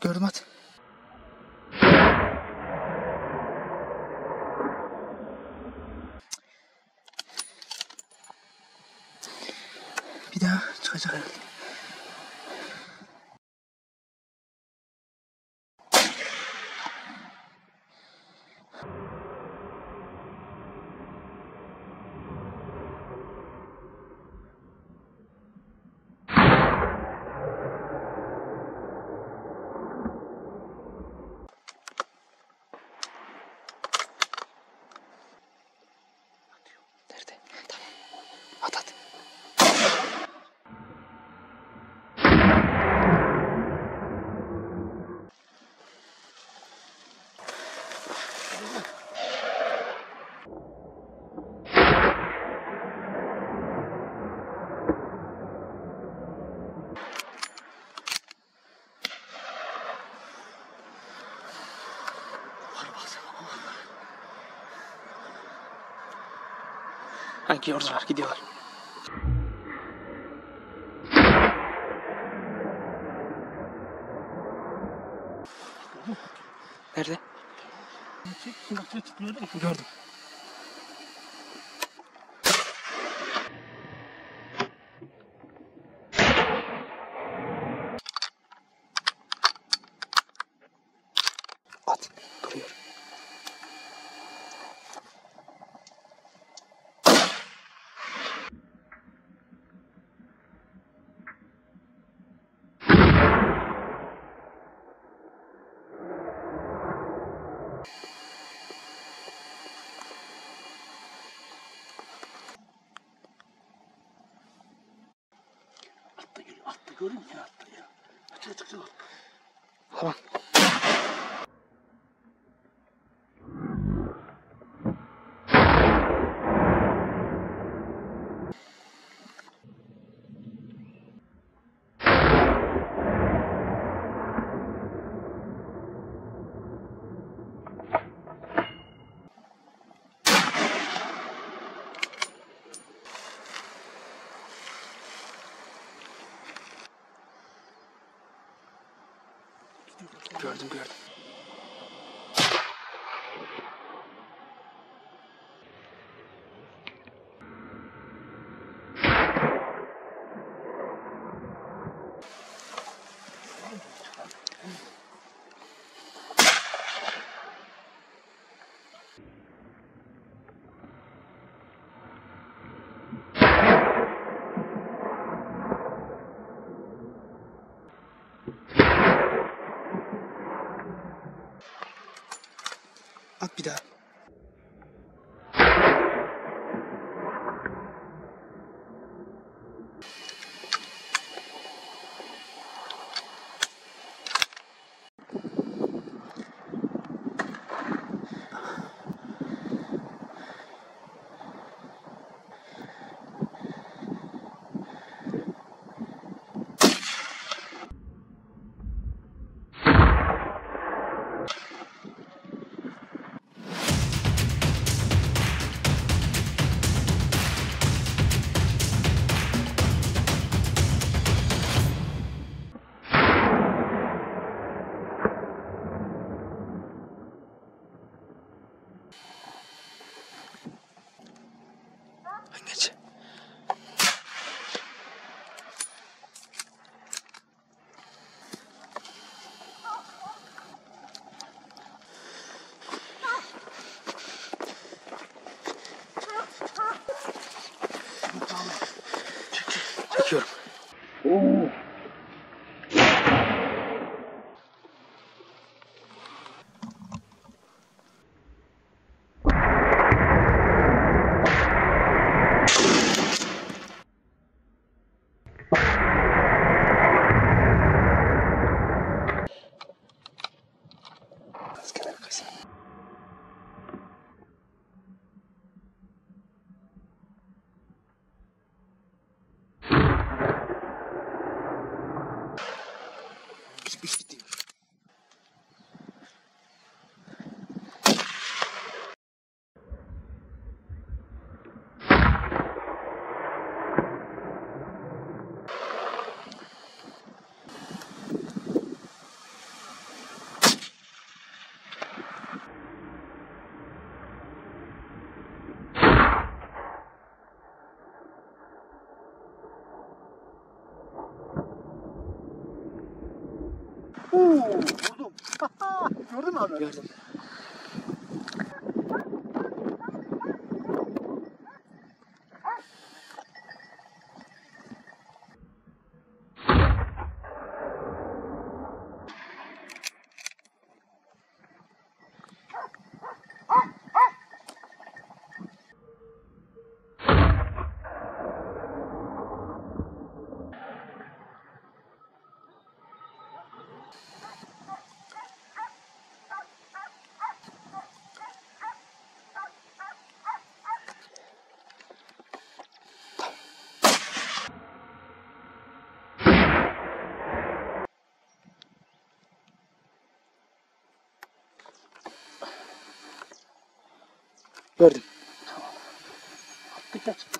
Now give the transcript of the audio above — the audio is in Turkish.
Gördüm at. Bir daha çıkacak herhalde. Ha gidiyorlar, gidiyorlar. Nerede? Gördüm. Görün ya atta ya. Açık açık. Tamam. Gördüm gördüm. At bir daha. Vurdum. Gördün mü abi? Gördüm. Gördüm. Attık ya çıktı.